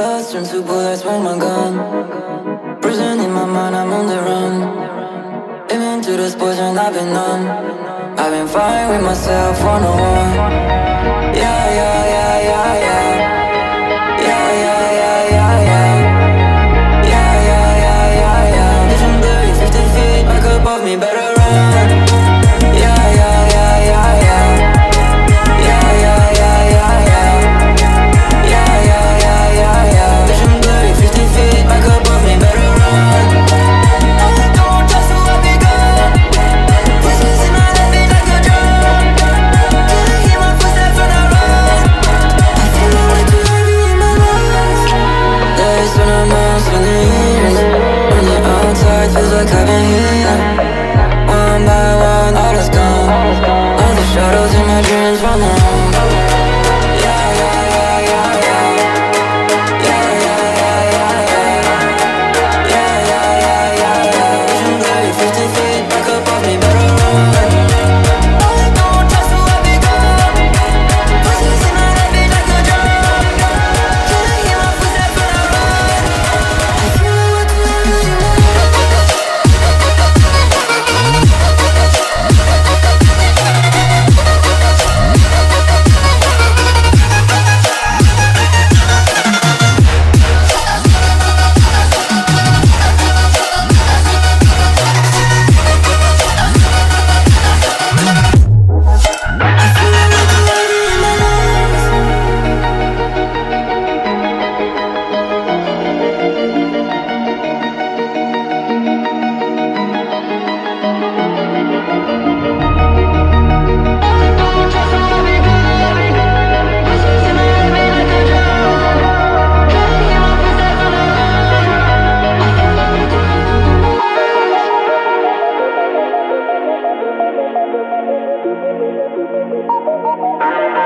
Thoughts turn to bullets when my gun Prison in my mind, I'm on the run. Aiming to this poison, I've been numb I've been fine with myself, one-on-one Yeah, yeah, yeah, yeah, yeah Thank Música